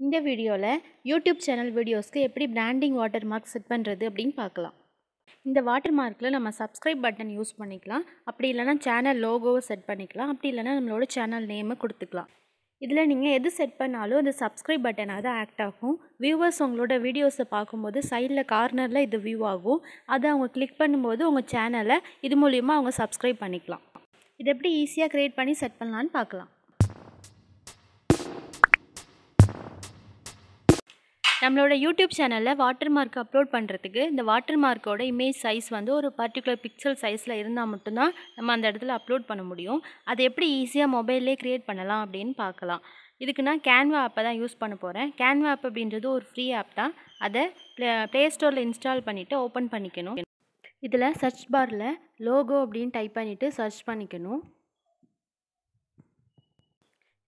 இந்த வீடியோவில் YouTube channel வீடியோஸ்க்கு எப்படி பிராண்டிங் வாட்டர் மார்க் செட் பண்ணுறது அப்படின்னு பார்க்கலாம். இந்த வாட்டர் மார்க்கில் நம்ம சப்ஸ்கிரைப் பட்டன் யூஸ் பண்ணிக்கலாம். அப்படி இல்லைனா சேனல் லோகோவை செட் பண்ணிக்கலாம். அப்படி இல்லைனா நம்மளோட சேனல் நேமை கொடுத்துக்கலாம். இதில் நீங்கள் எது செட் பண்ணாலும் அந்த சப்ஸ்கிரைப் பட்டனாக தான் ஆக்ட் ஆகும். வியூவர்ஸ் உங்களோட வீடியோஸை பார்க்கும்போது சைடில் கார்னரில் இது வியூ ஆகும். அதை அவங்க கிளிக் பண்ணும்போது உங்கள் சேனலை இது மூலிமா அவங்க சப்ஸ்கிரைப் பண்ணிக்கலாம். இது எப்படி ஈஸியாக க்ரியேட் பண்ணி செட் பண்ணலான்னு பார்க்கலாம். நம்மளோட யூடியூப் சேனலில் வாட்டர் மார்க் அப்லோட் பண்ணுறதுக்கு இந்த வாட்டர் மார்க்கோட இமேஜ் சைஸ் வந்து ஒரு பர்டிகுலர் பிக்சல் சைஸில் இருந்தால் மட்டும்தான் நம்ம அந்த இடத்துல அப்லோட் பண்ண முடியும். அதை எப்படி ஈஸியாக மொபைல்லே க்ரியேட் பண்ணலாம் அப்படின்னு பார்க்கலாம். இதுக்கு நான் கேன்வா ஆப்பை தான் யூஸ் பண்ண போகிறேன் கேன்வா ஆப் அப்படின்றது ஒரு ஃப்ரீ ஆப் தான். அதை ப்ளே ப்ளே ஸ்டோரில் இன்ஸ்டால் பண்ணிவிட்டு ஓப்பன் பண்ணிக்கணும். இதில் சர்ச் பாரில் லோகோ அப்படின்னு டைப் பண்ணிவிட்டு சர்ச் பண்ணிக்கணும்.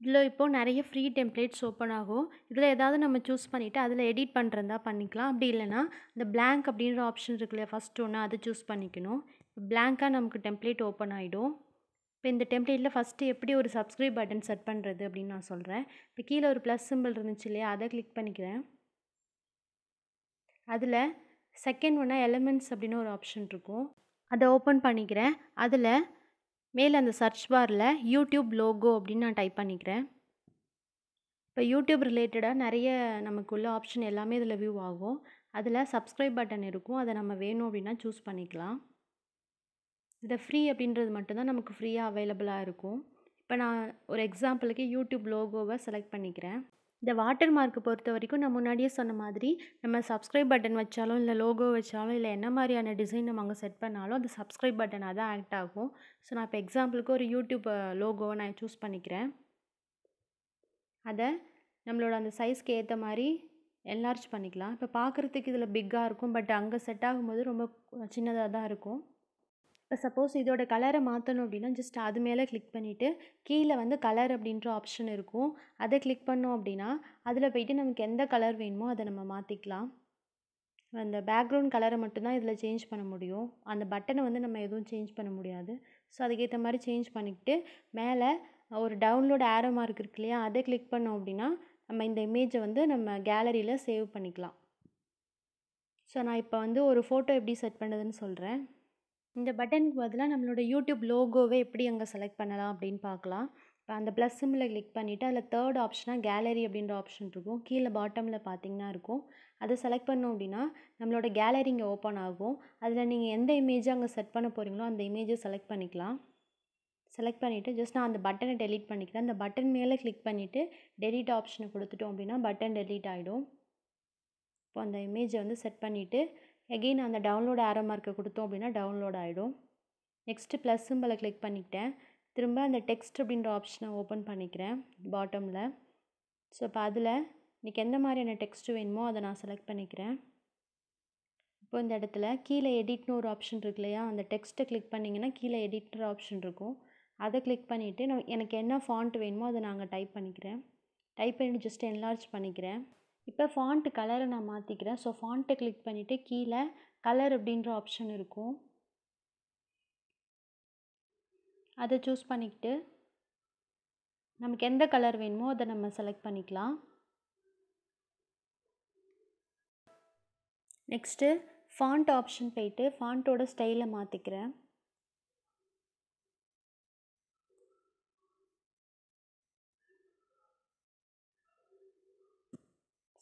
இதில் இப்போது நிறைய ஃப்ரீ டெம்ப்ளேட்ஸ் ஓப்பன் ஆகும். இதில் ஏதாவது நம்ம சூஸ் பண்ணிவிட்டு அதில் எடிட் பண்ணுறதா பண்ணிக்கலாம். அப்படி இல்லைனா இந்த பிளாங்க் அப்படின்ற ஆப்ஷன் இருக்குல்ல ஃபஸ்ட் ஒன்று அதை சூஸ் பண்ணிக்கணும். பிளாங்காக நமக்கு டெம்ப்ளேட் ஓப்பன் ஆகிடும் இப்போ இந்த டெம்ப்ளேட்டில் ஃபஸ்ட்டு எப்படி ஒரு சப்ஸ்கிரைப் பட்டன் செட் பண்ணுறது அப்படின்னு நான் சொல்கிறேன் இப்போ கீழே ஒரு ப்ளஸ் சிம்பிள் இருந்துச்சு இல்லையா அதை கிளிக் பண்ணிக்கிறேன். அதில் செகண்ட் ஒன்றா எலமெண்ட்ஸ் அப்படின்னு ஒரு ஆப்ஷன் இருக்கும். அதை ஓப்பன் பண்ணிக்கிறேன். அதில் மேலே அந்த சர்ச் பாரில் யூடியூப் லோகோ அப்படின்னு நான் டைப் பண்ணிக்கிறேன். இப்போ யூடியூப் ரிலேட்டடாக நிறைய நமக்கு உள்ள ஆப்ஷன் எல்லாமே இதில் வியூ ஆகும். அதில் சப்ஸ்கிரைப் பட்டன் இருக்கும். அதை நம்ம வேணும் அப்படின்னா சூஸ் பண்ணிக்கலாம். இதை ஃப்ரீ அப்படின்றது மட்டும்தான் நமக்கு ஃப்ரீயாக அவைலபிளாக இருக்கும். இப்போ நான் ஒரு எக்ஸாம்பிளுக்கு யூடியூப் லோகோவை செலக்ட் பண்ணிக்கிறேன். இந்த வாட்டர் மார்க்கை பொறுத்த வரைக்கும் நான் முன்னாடியே சொன்ன மாதிரி நம்ம சப்ஸ்கிரைப் பட்டன் வச்சாலும் இல்லை லோகோ வச்சாலும் இல்லை என்ன மாதிரியான டிசைன் நம்ம அங்கே செட் பண்ணாலும் அந்த சப்ஸ்கிரைப் பட்டனாக தான் ஆக்ட் ஆகும். ஸோ நான் இப்போ எக்ஸாம்பிளுக்கு ஒரு யூடியூப் லோகோவை நான் சூஸ் பண்ணிக்கிறேன். அதை நம்மளோட அந்த சைஸ்க்கு ஏற்ற மாதிரி என்லார்ஜ் பண்ணிக்கலாம். இப்போ பார்க்குறதுக்கு இதில் பிக்காக இருக்கும் பட் அங்கே செட் ஆகும்போது ரொம்ப சின்னதாக தான் இருக்கும். இப்போ சப்போஸ் இதோட கலரை மாற்றணும் அப்படின்னா ஜஸ்ட் அது மேலே கிளிக் பண்ணிவிட்டு கீழே வந்து கலர் அப்படின்ற ஆப்ஷன் இருக்கும். அதை கிளிக் பண்ணோம் அப்படின்னா அதில் போயிட்டு நமக்கு எந்த கலர் வேணுமோ அதை நம்ம மாற்றிக்கலாம் அந்த பேக்ரவுண்ட் கலரை மட்டும்தான் இதில் சேஞ்ச் பண்ண முடியும். அந்த பட்டனை வந்து நம்ம எதுவும் சேஞ்ச் பண்ண முடியாது. ஸோ அதுக்கேற்ற மாதிரி சேஞ்ச் பண்ணிக்கிட்டு மேலே ஒரு டவுன்லோட் ஆரோ மார்க் இருக்கு இல்லையா அதை கிளிக் பண்ணோம் அப்படின்னா நம்ம இந்த இமேஜை வந்து நம்ம கேலரியில் சேவ் பண்ணிக்கலாம். ஸோ நான் இப்போ வந்து ஒரு ஃபோட்டோ எப்படி செட் பண்ணுறதுன்னு சொல்கிறேன் இந்த பட்டனுக்கு பதிலாக நம்மளோட யூடியூப் லோகோவை எப்படி அங்கே செலக்ட் பண்ணலாம் அப்படின்னு பார்க்கலாம். இப்போ அந்த ப்ளஸ் சிம்மில் கிளிக் பண்ணிவிட்டு அதில் தேர்ட் ஆப்ஷனாக கேலரி அப்படின்ற ஆப்ஷன் இருக்கும். கீழே பாட்டமில் பார்த்தீங்கன்னா இருக்கும். அதை செலக்ட் பண்ணோம் அப்படின்னா நம்மளோட கேலரி இங்கே ஓப்பன் ஆகும். அதில் நீங்கள் எந்த இமேஜை அங்கே செட் பண்ண போகிறீங்களோ அந்த இமேஜை செலக்ட் பண்ணிக்கலாம். செலக்ட் பண்ணிவிட்டு ஜஸ்ட் நான் அந்த பட்டனை டெலீட் பண்ணிக்கிறேன். அந்த பட்டன் மேலே கிளிக் பண்ணிவிட்டு டெலீட் ஆப்ஷனை கொடுத்துட்டோம் அப்படின்னா பட்டன் டெலீட் ஆகிடும் இப்போ அந்த இமேஜை வந்து செட் பண்ணிவிட்டு எகெயின் அந்த டவுன்லோட் ஆரோ மார்க்கை கொடுத்தோம் அப்படின்னா டவுன்லோட் ஆகிடும் நெக்ஸ்ட்டு ப்ளஸ் சிம்பிளை கிளிக் பண்ணிக்கிட்டேன். திரும்ப அந்த டெக்ஸ்ட் அப்படின்ற ஆப்ஷனை ஓப்பன் பண்ணிக்கிறேன் பாட்டமில் ஸோ இப்போ அதில் இன்றைக்கி எந்த மாதிரியான டெக்ஸ்ட்டு வேணுமோ அதை நான் செலக்ட் பண்ணிக்கிறேன். இப்போ இந்த இடத்துல கீழே எடிட்னு ஒரு ஆப்ஷன் இருக்கு இல்லையா? அந்த டெக்ஸ்ட்டை கிளிக் பண்ணிங்கன்னா கீழே எடிட்டர் ஆப்ஷன் இருக்கும். அதை கிளிக் பண்ணிவிட்டு நான் எனக்கு என்ன ஃபாண்ட் வேணுமோ அதை நாங்கள் டைப் பண்ணிக்கிறேன். டைப் பண்ணிட்டு ஜஸ்ட் என்லார்ஜ் பண்ணிக்கிறேன். இப்போ ஃபாண்ட்டு கலரை நான் மாற்றிக்கிறேன் ஸோ ஃபாண்ட்டை கிளிக் பண்ணிவிட்டு கீழே கலர் அப்படின்ற ஆப்ஷன் இருக்கும். அதை சூஸ் பண்ணிக்கிட்டு நமக்கு எந்த கலர் வேணுமோ அதை நம்ம செலக்ட் பண்ணிக்கலாம். நெக்ஸ்ட்டு ஃபாண்ட் ஆப்ஷன் போயிட்டு ஃபாண்ட்டோட ஸ்டைலை மாற்றிக்கிறேன்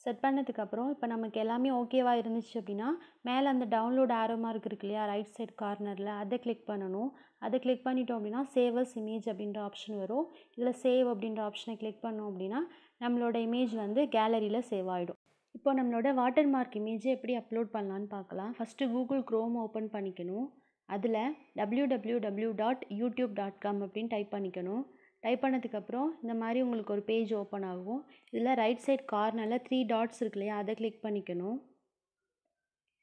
செட் பண்ணதுக்கப்புறம் இப்போ நமக்கு எல்லாமே ஓகேவாக இருந்துச்சு அப்படின்னா மேலே அந்த டவுன்லோட் ஆரோ மார்க் இருக்கு இல்லையா ரைட் சைட் கார்னரில் அதை கிளிக் பண்ணணும். அதை கிளிக் பண்ணிட்டோம் அப்படின்னா சேவஸ் இமேஜ் அப்படின்ற ஆப்ஷன் வரும். இதில் சேவ் அப்படின்ற ஆப்ஷனை கிளிக் பண்ணோம் அப்படின்னா நம்மளோட இமேஜ் வந்து கேலரியில் சேவ் ஆகிடும் இப்போ நம்மளோட வாட்டர் மார்க் இமேஜை எப்படி அப்லோட் பண்ணலான்னு பார்க்கலாம். ஃபஸ்ட்டு கூகுள் க்ரோம் ஓப்பன் பண்ணிக்கணும். அதில் W W W dot YouTube dot com அப்படின்னு டைப் பண்ணிக்கணும். டைப் பண்ணதுக்கப்புறம் இந்த மாதிரி உங்களுக்கு ஒரு பேஜ் ஓப்பன் ஆகும். இதில் ரைட் சைட் கார்னரில் த்ரீ டாட்ஸ் இருக்கு இல்லையா? அதை கிளிக் பண்ணிக்கணும்.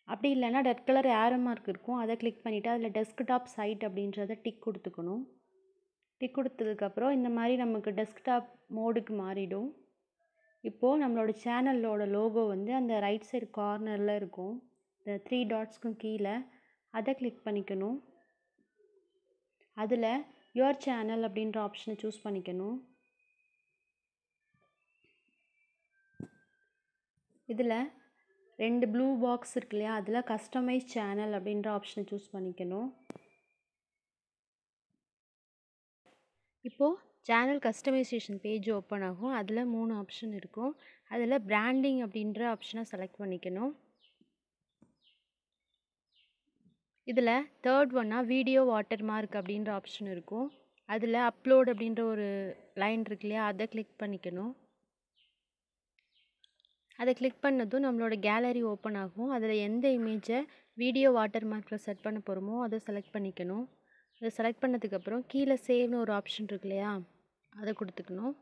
அப்படி இல்லைன்னா ரெட் கலர் ஏரோ மார்க் இருக்கும். அதை கிளிக் பண்ணிவிட்டு அதில் டெஸ்க்டாப் சைட் அப்படின்றத டிக் கொடுத்துக்கணும். டிக் கொடுத்ததுக்கப்புறம் இந்த மாதிரி நமக்கு டெஸ்க்டாப் மோடுக்கு மாறிடும். இப்போது நம்மளோட சேனலோட லோகோ வந்து அந்த ரைட் சைடு கார்னரில் இருக்கும். இந்த த்ரீ டாட்ஸ்க்கும் கீழே. அதை கிளிக் பண்ணிக்கணும். அதில் யுவர் சேனல் அப்படின்ற ஆப்ஷனை சூஸ் பண்ணிக்கணும். இதில் ரெண்டு ப்ளூ பாக்ஸ் இருக்கு இல்லையா? அதில் கஸ்டமைஸ் சேனல் அப்படின்ற ஆப்ஷனை சூஸ் பண்ணிக்கணும். இப்போது சேனல் கஸ்டமைசேஷன் பேஜ் ஓப்பன் ஆகும். அதில் மூணு ஆப்ஷன் இருக்கும். அதில் பிராண்டிங் அப்படின்ற ஆப்ஷனை செலக்ட் பண்ணிக்கணும். இதில் தேர்ட் ஒன்னாக வீடியோ வாட்டர் மார்க் அப்படின்ற ஆப்ஷன் இருக்கும். அதில் அப்லோட் அப்படின்ற ஒரு லைன் இருக்கு இல்லையா அதை கிளிக் பண்ணிக்கணும். அதை கிளிக் பண்ணதும் நம்மளோட கேலரி ஓப்பன் ஆகும். அதில் எந்த இமேஜை வீடியோ வாட்டர் மார்க்கில் செட் பண்ண போகிறோமோ அதை செலக்ட் பண்ணிக்கணும். அதை செலக்ட் பண்ணதுக்கப்புறம் கீழே சேவ்னு ஒரு ஆப்ஷன் இருக்கு இல்லையா அதை கொடுத்துக்கணும்.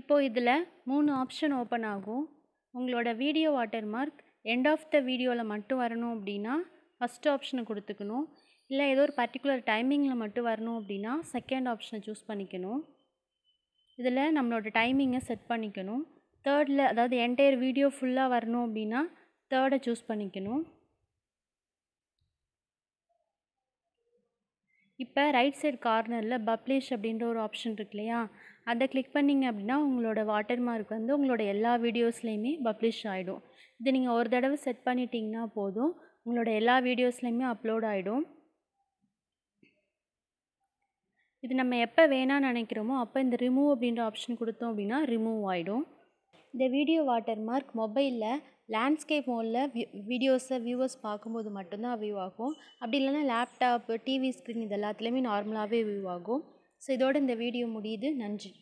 இப்போது இதில் மூணு ஆப்ஷன் ஓப்பன் ஆகும். உங்களோட video watermark end of the வீடியோவில் மட்டும் வரணும் அப்படின்னா ஃபஸ்ட் ஆப்ஷனை கொடுத்துக்கணும். இல்லை ஏதோ ஒரு பர்டிகுலர் டைமிங்கில் மட்டும் வரணும் அப்படின்னா செகண்ட் ஆப்ஷனை சூஸ் பண்ணிக்கணும். இதில் நம்மளோட டைமிங்கை செட் பண்ணிக்கணும். தேர்டில் அதாவது என்டையர் வீடியோ ஃபுல்லாக வரணும் அப்படின்னா தேர்டை சூஸ் பண்ணிக்கணும். இப்போ ரைட் சைடு கார்னரில் பப்ளிஷ் அப்படின்ற ஒரு ஆப்ஷன் இருக்கு இல்லையா? அதை கிளிக் பண்ணிங்க அப்படின்னா உங்களோட வாட்டர் மார்க் வந்து உங்களோட எல்லா வீடியோஸ்லேயுமே பப்ளிஷ் ஆகிடும் இது நீங்கள் ஒரு தடவை செட் பண்ணிட்டீங்கன்னா போதும். உங்களோட எல்லா வீடியோஸ்லேயுமே அப்லோட் ஆகிடும் இது நம்ம எப்போ வேணாம்னு நினைக்கிறோமோ அப்போ இந்த ரிமூவ் அப்படின்ற ஆப்ஷன் கொடுத்தோம் அப்படின்னா ரிமூவ் ஆகிடும் இந்த வீடியோ வாட்டர் மார்க் மொபைலில் லேண்ட்ஸ்கேப் மோடில் வி வீடியோஸை வியூவர்ஸ் பார்க்கும்போது மட்டும்தான் வியூ ஆகும். அப்படி இல்லைன்னா லேப்டாப்பு டிவி ஸ்க்ரீன் இது எல்லாத்துலேயுமே நார்மலாகவே வியூ ஆகும். ஸோ இதோட இந்த வீடியோ முடியுது. நன்றி.